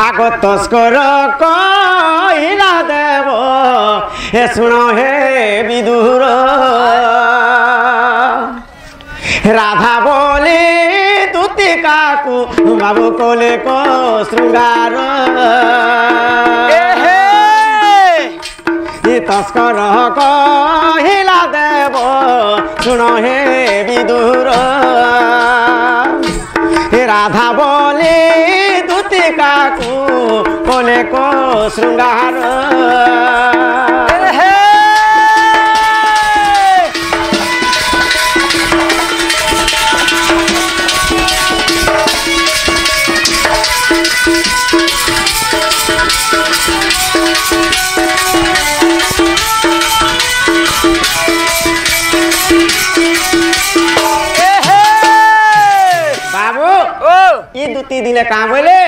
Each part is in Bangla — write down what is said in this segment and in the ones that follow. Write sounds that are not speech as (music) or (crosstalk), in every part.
आगो आग तस्कर कहिलाब हे सुन हे विधुर राधा बोले तुति काुबा शृ तस्कर कहिलाब सुन हेुर राधा बोले काको कोलेको शृङ्गार। ই দুতি দিলে কাঁ বলে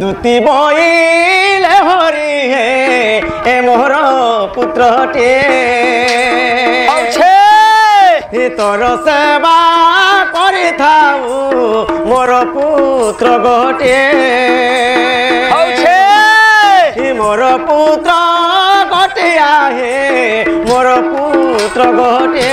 দুতি বইলে হরি হে এ মোর পুত্রটে। হে তোর সেবা করিথাউ মোর পুত্র গোটে। হে মোর পুত্র গোটে আহে মোর পুত্র গোটে।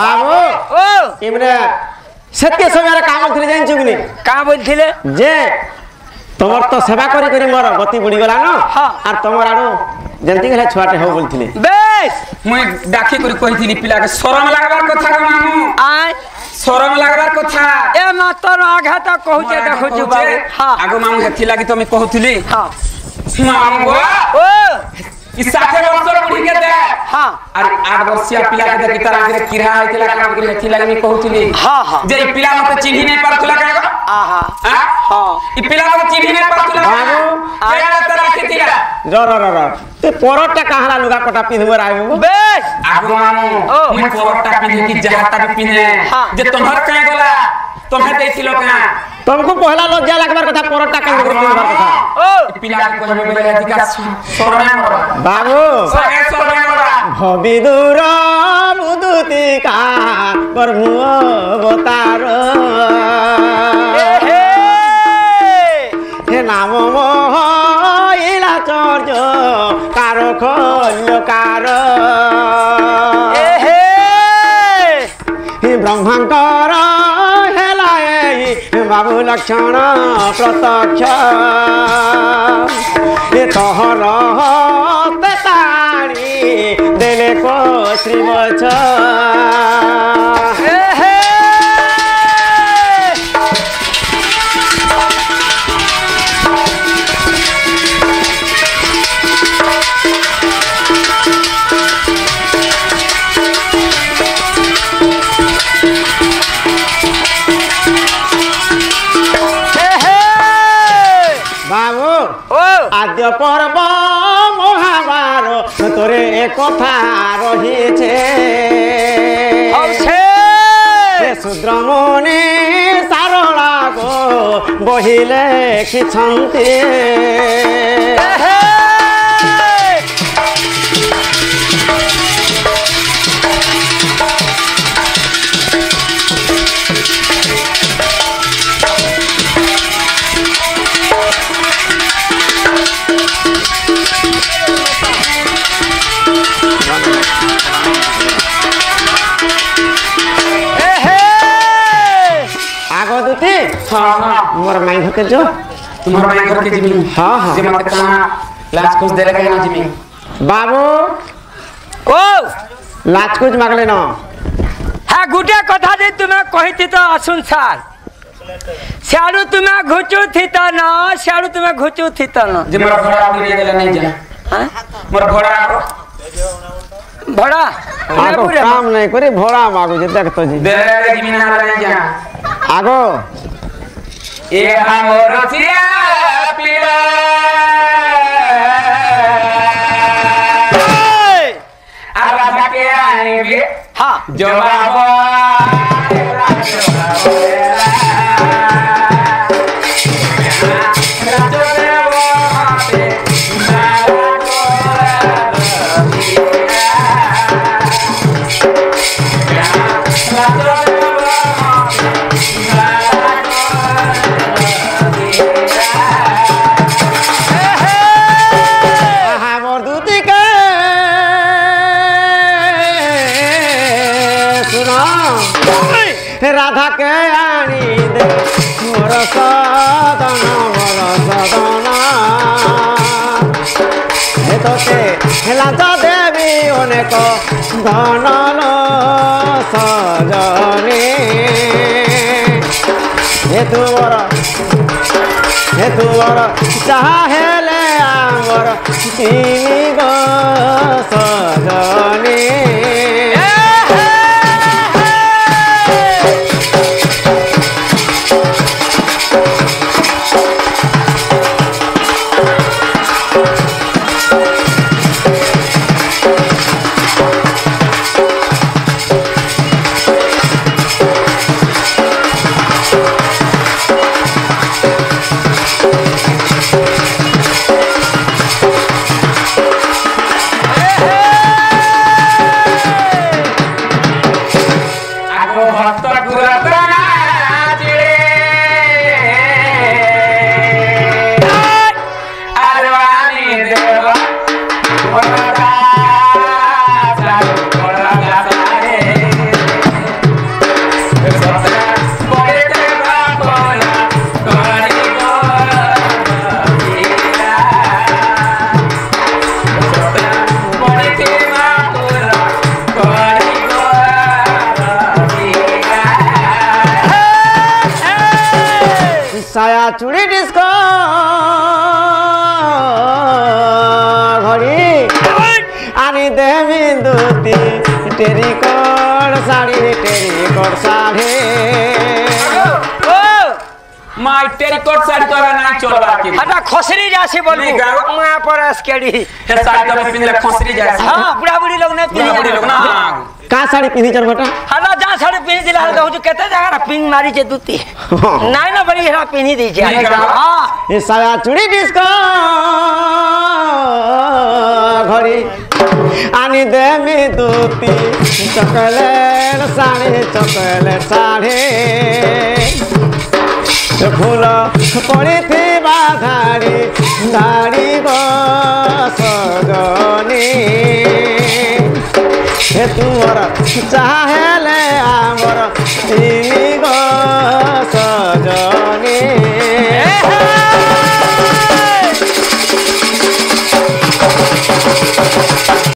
বাবু! ও! ইমরে সেতে সময় আর কাম বলছিলে জানিছো কি কা বলছিলে যে তোমার তো সেবা করি করি মোর গতি বুড়ি গলা না? আর তোমার আড়ু যেমতি গেলে ছুয়াটে হও বলছিলে বেশ! মুই ডাকি করি কইছিলি পিলাকে শরম লাগবার কথা গো মামু। আয়। শরম লাগবার কথা। এ মা তোর আঘাত কহুছে দেখুছু বাবু। আগো মামু হেতি লাগি তুমি কহুছিলি হ্যাঁ মামু ও! ই 60 বছর বুড়িকে দে হ্যাঁ। আর 8 বর্ষিয়া পিলাকে দেখি তার আগে কিরা হইতিলা কাম করি নেথি লাগনি কহুতিলি হ্যাঁ হ্যাঁ। যে পিলা মতে চিনি নাই পারতলা কাগো ఆహా ఈ పిల్లలకు చిరిగిన జర ర তে পরটা কাহারা লুগা কটা পিন্ধবো রাইবো বেশ। আগো মামু মুই পরটা পিন্ধি কি জাহাটা পিন্ধে যে তোমার কাই গলা তোমে দেইছিল কা পহলা লজ্জা লাগবার কথা পরটা বাবু। অবতার খল্যকার হে ହେଲା ব্রহ্মাঙ্কর হেলা এই বাবু লক্ষণ প্রত্যক্ষ। হে তহর তাড়ি দেলে ପର୍ବ ମହାବାର ତୋରେ କଥା ରହିଛେ ଶୁଦ୍ର ମୁନି ସାରଳା ଗୋ ବହି ଲେଖିଛନ୍ତି भागवत उते हाँ हाँ मोर माई घर के जो तुम्हार माई घर के जिमी हाँ हाँ जे मत कहाँ लाज कुछ दे लगा जिमी बाबू ओ लाज कुछ मागले न হ্যাঁ গুটে কথা যে তুমি কহিতি তো আসুন স্যার স্যারু তুমি ঘুচু থিত ন স্যারু তুমি ঘুচু থিত ন যে মোর ঘোড়া আগুন নিয়ে গেলে নাই জানা হ্যাঁ মোর ঘোড়া ভড়া কাম নাই করে ভড়া মাগুছে দেখতো জি দেড় জিমি না লাগে জানা Aku. yang urut pilih Alas kaki yang ini. Ha. Jawab তোতে লাঞ্চ দেবী অনেক ধন সজনে হেতু বর হেতু বর যাহা হেলে আমার তিনি Thank. देवी दूती तेरी कोड साड़ी रे तेरी कोड साड़ी। माय तेरी कोड साड़ी तो ना चोला की अरे खोसरी जासी बोल मैं पर स्केडी साड़ी तो पिन ले खोसरी जासी। हाँ बुढ़ा बुढ़ी लोग ने पिन बुढ़ा बुढ़ी लोग ना हाँ। का साड़ी पिनी चल बेटा? हला जा साड़ी पिनी दिला हल कहू केते जगह पिंग मारी छे दुती (laughs) নাই না বলি হেরা পিনি দিছে नहीं गाओ। हां এ সায়া চুড়ি ডিস্কো ঘড়ি আনি দেবি দুতি চকলেট শাড়ি চকলেট শাড়ি ফুল পড়িথিবা ধাড়ি ধাড়ি গো সজনী হে তুমর চাহেলে আমার তিনি